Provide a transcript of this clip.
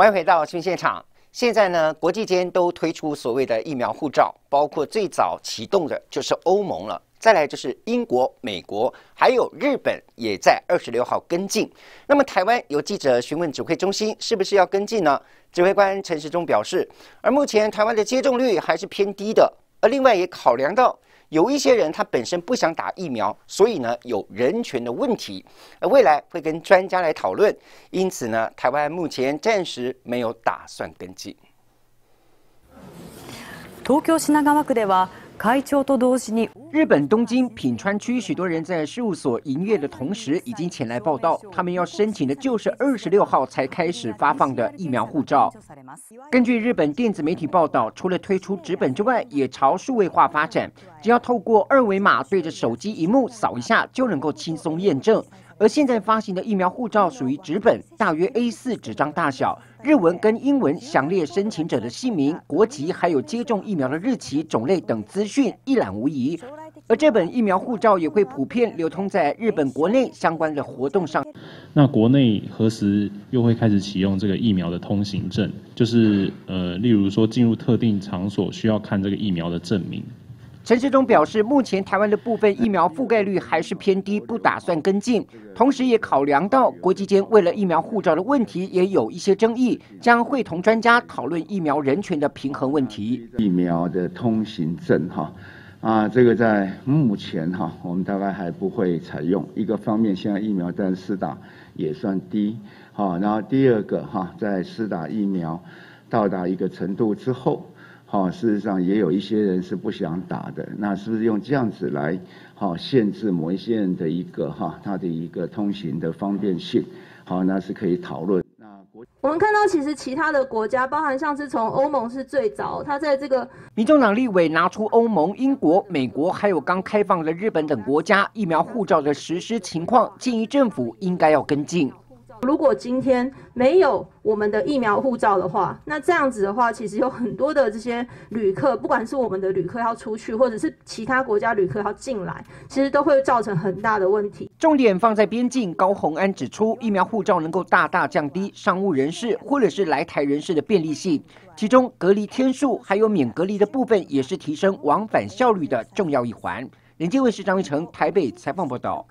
欢迎回到新闻现场。现在呢，国际间都推出所谓的疫苗护照，包括最早启动的就是欧盟了，再来就是英国、美国，还有日本也在二十六号跟进。那么台湾有记者询问指挥中心，是不是要跟进呢？指挥官陈时中表示，而目前台湾的接种率还是偏低的，而另外也考量到。有一些人他本身不想打疫苗，所以呢有人权的问题，而未来会跟专家来讨论。因此呢，台湾目前暂时没有打算跟进。東京品川区では会長と同時に 日本东京品川区许多人在事务所营业的同时，已经前来报道，他们要申请的就是二十六号才开始发放的疫苗护照。根据日本电子媒体报道，除了推出纸本之外，也朝数位化发展，只要透过二维码对着手机荧幕扫一下，就能够轻松验证。而现在发行的疫苗护照属于纸本，大约 A4 纸张大小，日文跟英文详列申请者的姓名、国籍，还有接种疫苗的日期、种类等资讯，一览无遗。而这本疫苗护照也会普遍流通在日本国内相关的活动上。那国内何时又会开始启用这个疫苗的通行证？就是呃，例如说进入特定场所需要看这个疫苗的证明。陈时中表示，目前台湾的部分疫苗覆盖率还是偏低，不打算跟进。同时，也考量到国际间为了疫苗护照的问题也有一些争议，将会同专家讨论疫苗人权的平衡问题。疫苗的通行证，哈啊，这个在目前哈，我们大概还不会采用。一个方面，现在疫苗但施打也算低，好，然后第二个哈，在施打疫苗到达一个程度之后。好，事实上也有一些人是不想打的，那是不是用这样子来好限制某一些人的一个哈他的一个通行的方便性？好，那是可以讨论。那国我们看到其实其他的国家，包含像是从欧盟是最早，他在这个民众党立委拿出欧盟、英国、美国，还有刚开放的日本等国家疫苗护照的实施情况，建议政府应该要跟进。如果今天没有我们的疫苗护照的话，那这样子的话，其实有很多的这些旅客，不管是我们的旅客要出去，或者是其他国家旅客要进来，其实都会造成很大的问题。重点放在边境，高鸿安指出，疫苗护照能够大大降低商务人士或者是来台人士的便利性，其中隔离天数还有免隔离的部分，也是提升往返效率的重要一环。连接卫视张玉成台北采访报道。